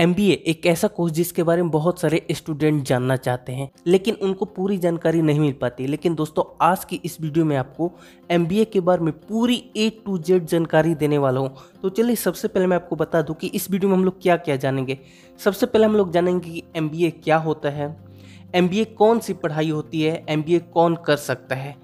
MBA एक ऐसा course जिसके बारे में बहुत सारे स्टूडेंट जानना चाहते हैं, लेकिन उनको पूरी जानकारी नहीं मिल पाती। लेकिन दोस्तों, आज की इस वीडियो में आपको एमबीए के बारे में पूरी ए टू जेड जानकारी देने वाला हूँ। तो चलिए, सबसे पहले मैं आपको बता दूँ कि इस वीडियो में हम लोग क्या क्या जानेंगे। सबसे पहले हम लोग जानेंगे कि MBA क्या होता है MBA कौन सी पढ़ाई होती है MBA कौन कर सकता है।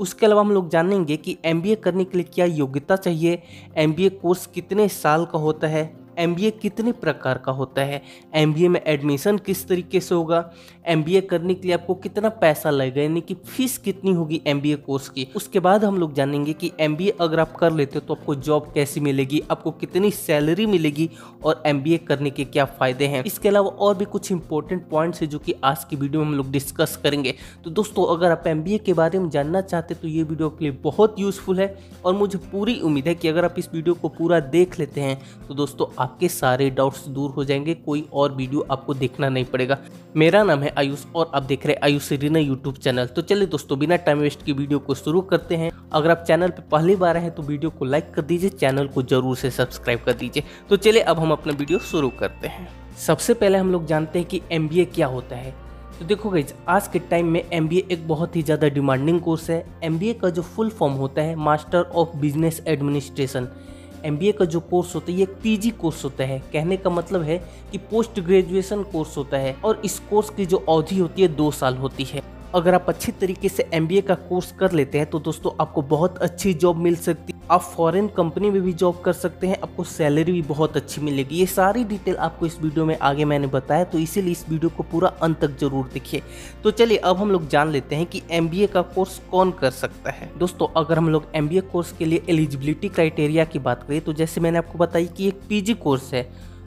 उसके अलावा हम लोग जानेंगे कि MBA करने के लिए क्या योग्यता चाहिए MBA कोर्स कितने साल का होता है एमबीए कितने प्रकार का होता है? एमबीए में एडमिशन किस तरीके से होगा? एमबीए करने के लिए आपको कितना पैसा लगेगा? यानी कि फ़ीस कितनी होगी एमबीए कोर्स की? उसके बाद हम लोग जानेंगे कि एमबीए अगर आप कर लेते हो तो आपको जॉब कैसी मिलेगी, आपको कितनी सैलरी मिलेगी और एमबीए करने के क्या फ़ायदे हैं? इसके अलावा और भी कुछ इंपॉर्टेंट पॉइंट्स है जो कि आज की वीडियो में हम लोग डिस्कस करेंगे। तो दोस्तों, अगर आप MBA के बारे में जानना चाहते तो ये वीडियो के लिए बहुत यूज़फुल है और मुझे पूरी उम्मीद है कि अगर आप इस वीडियो को पूरा देख लेते हैं तो दोस्तों आपके सारे डाउट्स दूर हो जाएँगे, कोई और वीडियो आपको देखना नहीं पड़ेगा। मेरा नाम है आयुष और आप देख रहे हैं आयुष रीना यूट्यूब चैनल तो चलिए दोस्तों, बिना टाइम वेस्ट की वीडियो को शुरू करते हैं। अगर आप चैनल पर पहली बार हैं तो वीडियो को लाइक कर दीजिए चैनल को ज़रूर से सब्सक्राइब कर दीजिए। तो चलिए, अब हम अपना वीडियो शुरू करते हैं। सबसे पहले हम लोग जानते हैं कि एम क्या होता है। तो देखो गई आज के टाइम में एम एक बहुत ही ज़्यादा डिमांडिंग कोर्स है। एम का जो फुल फॉर्म होता है master of business administration MBA का जो कोर्स होता है, ये पी कोर्स होता है। कहने का मतलब है कि पोस्ट ग्रेजुएशन कोर्स होता है और इस कोर्स की जो अवधि होती है, दो साल होती है। अगर आप अच्छी तरीके से एमबीए का कोर्स कर लेते हैं तो दोस्तों आपको बहुत अच्छी जॉब मिल सकती है आप फॉरेन कंपनी में भी जॉब कर सकते हैं, आपको सैलरी भी बहुत अच्छी मिलेगी। ये सारी डिटेल आपको इस वीडियो में आगे मैंने बताया तो इसीलिए इस वीडियो को पूरा अंत तक ज़रूर देखिए। तो चलिए, अब हम लोग जान लेते हैं कि एमबीए का कोर्स कौन कर सकता है। दोस्तों, अगर हम लोग एमबीए कोर्स के लिए एलिजिबिलिटी क्राइटेरिया की बात करें तो जैसे मैंने आपको बताई कि एक पीजी कोर्स है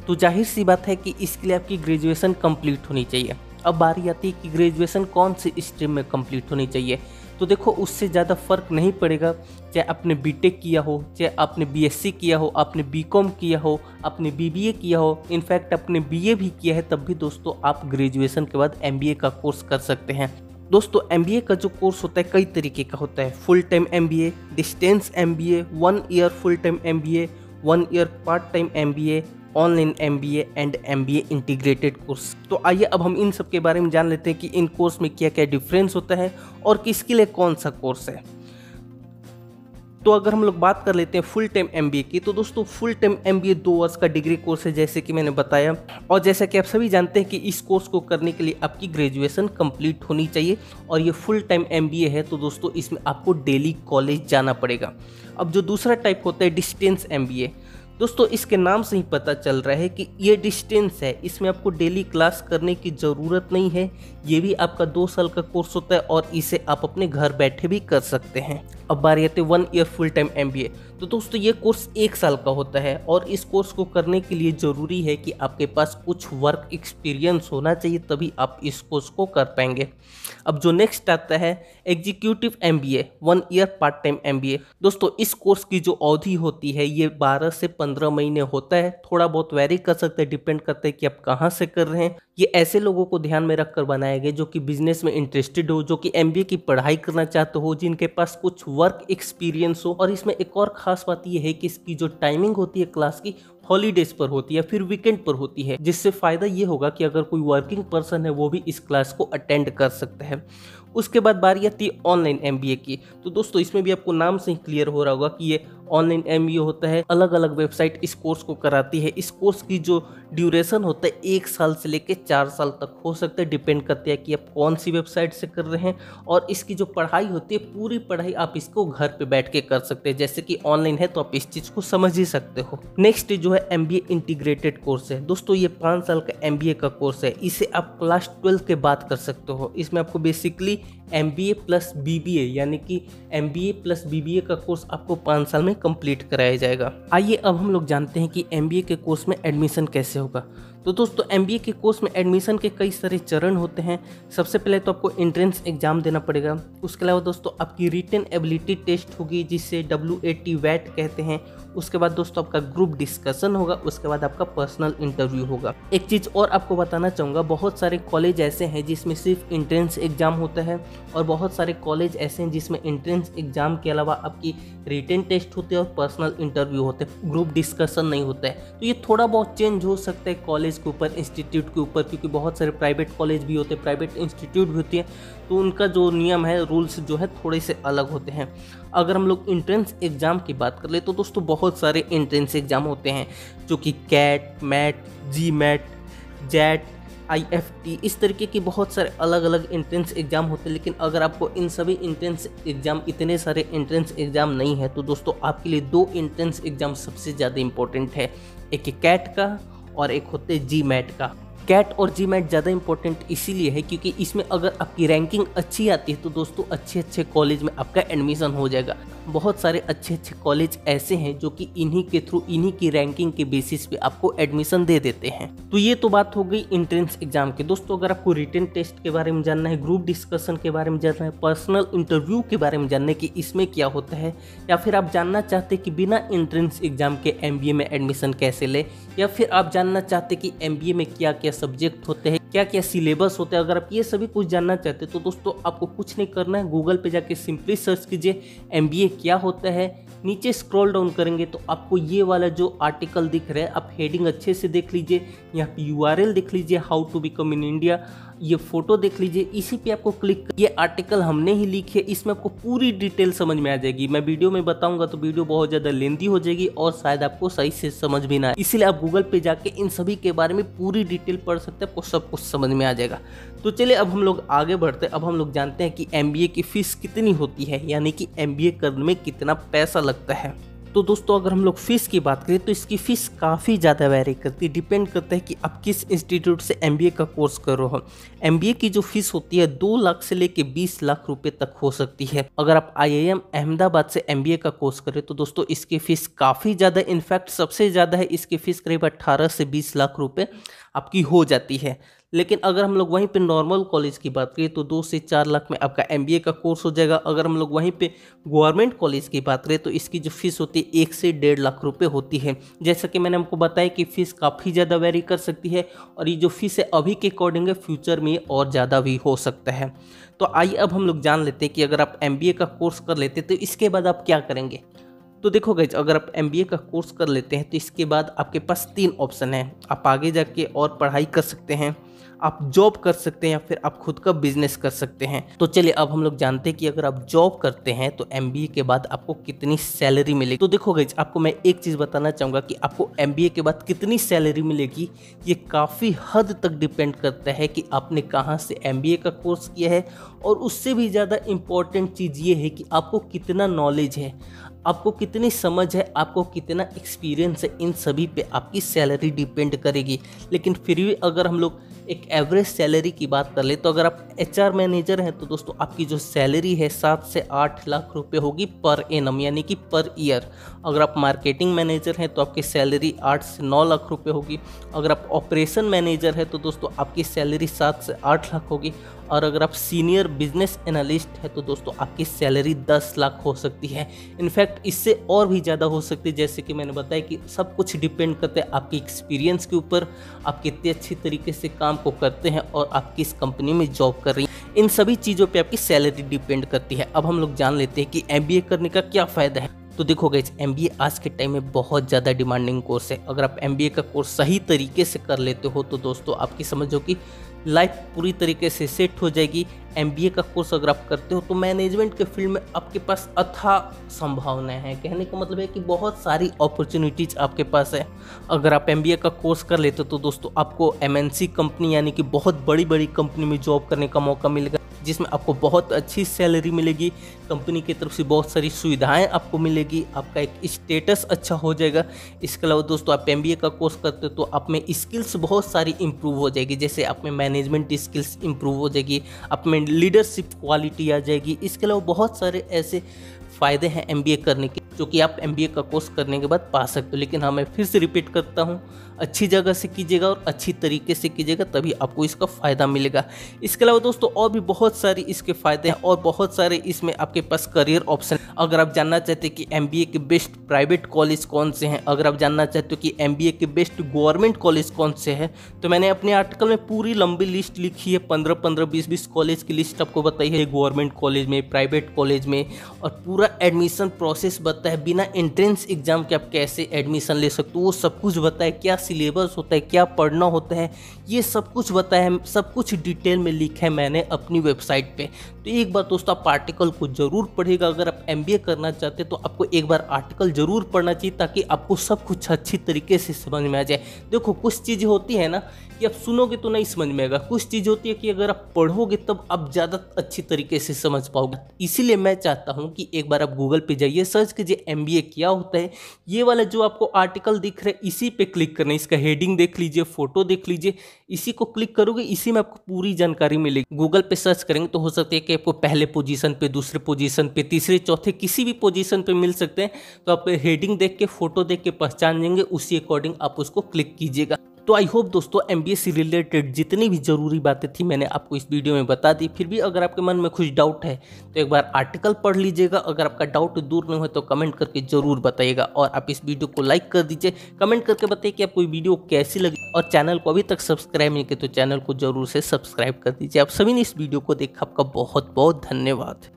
तो ज़ाहिर सी बात है कि इसके लिए आपकी ग्रेजुएशन कंप्लीट होनी चाहिए। अब बारी आती है कि ग्रेजुएशन कौन सी स्ट्रीम में कंप्लीट होनी चाहिए। तो देखो, उससे ज़्यादा फ़र्क नहीं पड़ेगा, चाहे आपने बीटेक किया हो, चाहे आपने बीएससी किया हो, आपने बीकॉम किया हो, आपने बीबीए किया हो इनफैक्ट आपने बीए भी किया है, तब भी दोस्तों आप ग्रेजुएशन के बाद एमबीए का कोर्स कर सकते हैं। दोस्तों एमबीए का जो कोर्स होता है, कई तरीके का होता है। Full time MBA distance M one year full time M one year part time MBA online M and MBA integrated course तो आइए अब हम इन सब के बारे में जान लेते हैं कि इन कोर्स में क्या क्या डिफरेंस होता है और किसके लिए कौन सा कोर्स है। तो अगर हम लोग बात कर लेते हैं फुल टाइम MBA की तो दोस्तों फुल टाइम MBA दो वर्ष का डिग्री कोर्स है, जैसे कि मैंने बताया। और जैसा कि आप सभी जानते हैं कि इस कोर्स को करने के लिए आपकी ग्रेजुएशन कंप्लीट होनी चाहिए और ये फुल टाइम MBA है तो दोस्तों इसमें आपको डेली कॉलेज जाना पड़ेगा। अब जो दूसरा टाइप होता है डिस्टेंस MBA दोस्तों, इसके नाम से ही पता चल रहा है कि ये डिस्टेंस है। इसमें आपको डेली क्लास करने की ज़रूरत नहीं है। ये भी आपका दो साल का कोर्स होता है और इसे आप अपने घर बैठे भी कर सकते हैं। अब बारी आते one year full time MBA तो दोस्तों, ये कोर्स एक साल का होता है और इस कोर्स को करने के लिए ज़रूरी है कि आपके पास कुछ वर्क एक्सपीरियंस होना चाहिए, तभी आप इस कोर्स को कर पाएँगे। अब जो नेक्स्ट आता है, executive M B A one year part time M B A दोस्तों, इस कोर्स की जो अवधि होती है, ये 12 से 15 महीने होता है। थोड़ा बहुत वेरी कर सकते हैं, डिपेंड करते हैं कि आप कहाँ से कर रहे हैं। ये ऐसे लोगों को ध्यान में रखकर बनाए गए जो कि बिज़नेस में इंटरेस्टेड हो, जो कि एम की पढ़ाई करना चाहते हो, जिनके पास कुछ वर्क एक्सपीरियंस हो। और इसमें एक और खास बात यह है कि इसकी जो टाइमिंग होती है क्लास की हॉलीडेज पर होती है, फिर वीकेंड पर होती है। जिससे फ़ायदा ये होगा कि अगर कोई वर्किंग पर्सन है, वो भी इस क्लास को अटेंड कर सकता है। उसके बाद बारी आती है ऑनलाइन एमबीए की। तो दोस्तों, इसमें भी आपको नाम से ही क्लियर हो रहा होगा कि ये ऑनलाइन एमबीए होता है। अलग अलग वेबसाइट इस कोर्स को कराती है। इस कोर्स की जो ड्यूरेशन होता है, एक साल से लेकर चार साल तक हो सकता है। डिपेंड करते हैं कि आप कौन सी वेबसाइट से कर रहे हैं और इसकी जो पढ़ाई होती है, पूरी पढ़ाई आप इसको घर पे बैठ के कर सकते हैं। जैसे कि ऑनलाइन है तो आप इस चीज़ को समझ ही सकते हो। नेक्स्ट जो है एम इंटीग्रेटेड कोर्स है। दोस्तों, ये पाँच साल का MBA का कोर्स है। इसे आप क्लास ट्वेल्थ के बाद कर सकते हो। इसमें आपको बेसिकली एम प्लस बी यानी कि एम प्लस बी का कोर्स आपको पाँच साल में कंप्लीट कराया जाएगा। आइए, अब हम लोग जानते हैं कि MBA के कोर्स में एडमिशन कैसे होगा। तो दोस्तों MBA के कोर्स में एडमिशन के कई सारे चरण होते हैं। सबसे पहले तो आपको एंट्रेंस एग्ज़ाम देना पड़ेगा। उसके अलावा दोस्तों, आपकी रिटर्न एबिलिटी टेस्ट होगी, जिसे डब्ल्यू ए टी वैट कहते हैं। उसके बाद दोस्तों आपका ग्रुप डिस्कशन होगा, उसके बाद आपका पर्सनल इंटरव्यू होगा। एक चीज़ और आपको बताना चाहूँगा, बहुत सारे कॉलेज ऐसे हैं जिसमें सिर्फ़ एंट्रेंस एग्ज़ाम होता है और बहुत सारे कॉलेज ऐसे हैं जिसमें एंट्रेंस एग्ज़ाम के अलावा आपकी रिटर्न टेस्ट होते हैं और पर्सनल इंटरव्यू होते हैं ग्रुप डिस्कशन नहीं होता है। तो ये थोड़ा बहुत चेंज हो सकता है कॉलेज के ऊपर इंस्टीट्यूट के ऊपर, क्योंकि बहुत सारे प्राइवेट कॉलेज भी होते हैं प्राइवेट इंस्टीट्यूट भी होती है तो उनका जो नियम है रूल्स जो है, थोड़े से अलग होते हैं। अगर हम लोग इंट्रेंस एग्ज़ाम की बात कर ले तो दोस्तों बहुत सारे इंट्रेंस एग्ज़ाम होते हैं, जो कि CAT MAT GMAT XAT I F T इस तरीके की बहुत सारे अलग अलग इंट्रेंस एग्ज़ाम होते हैं। लेकिन अगर आपको इन सभी इंट्रेंस एग्ज़ाम इतने सारे इंट्रेंस एग्ज़ाम नहीं है तो दोस्तों आपके लिए दो इंट्रेंस एग्ज़ाम सबसे ज़्यादा इंपॉर्टेंट है, एक कैट का और एक होते जी मैट का। कैट और जी मैट ज़्यादा इंपॉर्टेंट इसीलिए है क्योंकि इसमें अगर आपकी रैंकिंग अच्छी आती है तो दोस्तों अच्छे अच्छे कॉलेज में आपका एडमिशन हो जाएगा। बहुत सारे अच्छे अच्छे कॉलेज ऐसे हैं जो कि इन्हीं के थ्रू इन्हीं की रैंकिंग के बेसिस पे आपको एडमिशन दे देते हैं। तो ये तो बात हो गई इंट्रेंस एग्ज़ाम की। दोस्तों, अगर आपको रिटर्न टेस्ट के बारे में जानना है ग्रुप डिस्कशन के बारे में जानना है पर्सनल इंटरव्यू के बारे में जानना है कि इसमें क्या होता है, या फिर आप जानना चाहते कि बिना इंट्रेंस एग्ज़ाम के एमबीए में एडमिशन कैसे ले, या फिर आप जानना चाहते कि एम में क्या क्या सब्जेक्ट होते हैं क्या क्या सिलेबस होता है? अगर आप ये सभी कुछ जानना चाहते हैं तो दोस्तों, आपको कुछ नहीं करना है। गूगल पे जाके सिंपली सर्च कीजिए एमबीए क्या होता है? नीचे स्क्रॉल डाउन करेंगे तो आपको ये वाला जो आर्टिकल दिख रहा है, आप हेडिंग अच्छे से देख लीजिए। यहाँ पे URL देख लीजिए how to become in India ये फ़ोटो देख लीजिए। इसी पे आपको क्लिक ये आर्टिकल हमने ही लिखी है, इसमें आपको पूरी डिटेल समझ में आ जाएगी। मैं वीडियो में बताऊँगा तो वीडियो बहुत ज़्यादा लेंदी हो जाएगी और शायद आपको सही से समझ भी ना आए। इसीलिए आप गूगल पे जाके इन सभी के बारे में पूरी डिटेल पढ़ सकते हैं, आपको सब कुछ समझ में आ जाएगा। तो चलिए अब हम लोग आगे बढ़ते हैं। अब हम लोग जानते हैं कि एमबीए की फ़ीस कितनी होती है, यानी कि एमबीए करने में कितना पैसा लगता है। तो दोस्तों, अगर हम लोग फ़ीस की बात करें तो इसकी फ़ीस काफ़ी ज़्यादा वेरी करती है। डिपेंड करता है कि आप किस इंस्टीट्यूट से एमबीए का कोर्स कर रहे हो। एमबीए की जो फ़ीस होती है, दो लाख से लेकर बीस लाख रुपए तक हो सकती है। अगर आप आईआईएम अहमदाबाद से एमबीए का कोर्स करें तो दोस्तों, इसकी फ़ीस काफ़ी ज़्यादा इनफैक्ट सबसे ज़्यादा है इसकी फ़ीस करीब अट्ठारह से बीस लाख रुपये आपकी हो जाती है। लेकिन अगर हम लोग वहीं पे नॉर्मल कॉलेज की बात करें तो दो से चार लाख में आपका एमबीए का कोर्स हो जाएगा। अगर हम लोग वहीं पे गवर्नमेंट कॉलेज की बात करें तो इसकी जो फ़ीस होती है, एक से डेढ़ लाख रुपए होती है। जैसा कि मैंने आपको बताया कि फ़ीस काफ़ी ज़्यादा वेरी कर सकती है, और ये जो फ़ीस है, अभी के अकॉर्डिंग है फ्यूचर में और ज़्यादा भी हो सकता है। तो आइए अब हम लोग जान लेते हैं कि अगर आप एमबीए का कोर्स कर लेते तो इसके बाद आप क्या करेंगे? तो देखो गई अगर आप एमबीए का कोर्स कर लेते हैं तो इसके बाद आपके पास तीन ऑप्शन हैं। आप आगे जाके और पढ़ाई कर सकते हैं। आप जॉब कर सकते हैं या फिर आप खुद का बिज़नेस कर सकते हैं। तो चलिए, अब हम लोग जानते हैं कि अगर आप जॉब करते हैं तो एमबीए के बाद आपको कितनी सैलरी मिलेगी। तो देखो गई आपको मैं एक चीज़ बताना चाहूँगा कि आपको एमबीए के बाद कितनी सैलरी मिलेगी, ये काफ़ी हद तक डिपेंड करता है कि आपने कहाँ से एमबीए का कोर्स किया है। और उससे भी ज़्यादा इंपॉर्टेंट चीज़ ये है कि आपको कितना नॉलेज है। आपको कितनी समझ है, आपको कितना एक्सपीरियंस है, इन सभी पे आपकी सैलरी डिपेंड करेगी। लेकिन फिर भी अगर हम लोग एक एवरेज सैलरी की बात कर ले तो अगर आप एचआर मैनेजर हैं तो दोस्तों आपकी जो सैलरी है सात से आठ लाख रुपए होगी पर एनम यानी कि पर ईयर अगर आप मार्केटिंग मैनेजर हैं तो आपकी सैलरी आठ से नौ लाख रुपए होगी। अगर आप ऑपरेशन मैनेजर है तो दोस्तों आपकी सैलरी सात से आठ लाख होगी। और अगर आप सीनियर बिज़नेस एनालिस्ट है तो दोस्तों, आपकी सैलरी दस लाख हो सकती है। इनफैक्ट इससे और भी ज़्यादा हो सकती है, जैसे कि मैंने बताया कि सब कुछ डिपेंड करता है आपके एक्सपीरियंस के ऊपर, आप कितने अच्छी तरीके से काम को करते हैं और आप किस कंपनी में जॉब कर रही हैं। इन सभी चीज़ों पर आपकी सैलरी डिपेंड करती है। अब हम लोग जान लेते हैं कि एमबीए करने का क्या फ़ायदा है। तो देखो गई एम आज के टाइम में बहुत ज़्यादा डिमांडिंग कोर्स है। अगर आप एमबीए का कोर्स सही तरीके से कर लेते हो तो दोस्तों, आपकी समझो कि लाइफ पूरी तरीके से सेट हो जाएगी। एमबीए का कोर्स अगर आप करते हो तो मैनेजमेंट के फ़ील्ड में आपके पास अथा संभावनाएँ हैं। कहने का मतलब है कि बहुत सारी अपॉर्चुनिटीज़ आपके पास है। अगर आप एमबीए का कोर्स कर लेते हो तो दोस्तों आपको एमएनसी कंपनी यानी कि बहुत बड़ी बड़ी कंपनी में जॉब करने का मौका मिलेगा। जिसमें आपको बहुत अच्छी सैलरी मिलेगी, कंपनी की तरफ़ से बहुत सारी सुविधाएँ आपको मिलेगी, आपका एक स्टेटस अच्छा हो जाएगा। इसके अलावा दोस्तों, आप एमबीए का कोर्स करते हो तो आप में स्किल्स बहुत सारी इंप्रूव हो जाएगी। जैसे आप में मैनेजमेंट स्किल्स इंप्रूव हो जाएगी, आप में लीडरशिप क्वालिटी आ जाएगी। इसके अलावा बहुत सारे ऐसे फ़ायदे हैं एमबीए करने के। जो कि आप एमबीए का कोर्स करने के बाद पा सकते हो। लेकिन हाँ मैं फिर से रिपीट करता हूँ, अच्छी जगह से कीजिएगा और अच्छी तरीके से कीजिएगा, तभी आपको इसका फ़ायदा मिलेगा। इसके अलावा दोस्तों, और भी बहुत सारे इसके फ़ायदे हैं और बहुत सारे इसमें आपके पास करियर ऑप्शन अगर आप जानना चाहते हैं कि एमबीए के बेस्ट प्राइवेट कॉलेज कौन से हैं, अगर आप जानना चाहते हो कि एमबीए के बेस्ट गवर्नमेंट कॉलेज कौन से हैं तो मैंने अपने आर्टिकल में पूरी लंबी लिस्ट लिखी है, पंद्रह पंद्रह, बीस बीस कॉलेज की लिस्ट आपको बताई है। गवर्नमेंट कॉलेज में प्राइवेट कॉलेज में और पूरा एडमिशन प्रोसेस बताया है, बिना एंट्रेंस एग्ज़ाम के आप कैसे एडमिशन ले सकते हो? वो सब कुछ बताया क्या सिलेबस होता है, क्या पढ़ना होता है, ये सब कुछ बताया है सब कुछ डिटेल में लिखा है मैंने अपनी वेबसाइट पे। तो एक बार दोस्तों आप आर्टिकल को ज़रूर पढ़ेगा अगर आप एमबीए करना चाहते हैं तो आपको एक बार आर्टिकल ज़रूर पढ़ना चाहिए, ताकि आपको सब कुछ अच्छी तरीके से समझ में आ जाए। देखो, कुछ चीज़ें होती है ना, कि आप सुनोगे तो नहीं समझ में आएगा। कुछ चीज़ होती है कि अगर आप पढ़ोगे, तब आप ज़्यादा अच्छी तरीके से समझ पाओगे। इसीलिए मैं चाहता हूँ कि एक बार आप गूगल पे जाइए सर्च कीजिए एमबीए क्या होता है। ये वाला जो आपको आर्टिकल दिख रहा है, इसी पे क्लिक करना इसका हेडिंग देख लीजिए फ़ोटो देख लीजिए, इसी को क्लिक करोगे, इसी में आपको पूरी जानकारी मिलेगी। गूगल पे सर्च करेंगे तो हो सकता है कि आपको पहले पोजीशन पे, दूसरे पोजीशन पे, तीसरे, चौथे किसी भी पोजीशन पे मिल सकते हैं। तो आप हेडिंग देख के फ़ोटो देख के पहचान लेंगे, उसी अकॉर्डिंग आप उसको क्लिक कीजिएगा। तो आई होप दोस्तों एम से रिलेटेड जितनी भी ज़रूरी बातें थी मैंने आपको इस वीडियो में बता दी। फिर भी अगर आपके मन में कुछ डाउट है तो एक बार आर्टिकल पढ़ लीजिएगा। अगर आपका डाउट दूर नहीं हो तो कमेंट करके ज़रूर बताइएगा। और आप इस वीडियो को लाइक कर दीजिए। कमेंट करके बताइए कि आपको वीडियो कैसी लगी। और चैनल को अभी तक सब्सक्राइब नहीं किया तो चैनल को ज़रूर से सब्सक्राइब कर दीजिए। आप सभी ने इस वीडियो को देखा, आपका बहुत बहुत धन्यवाद।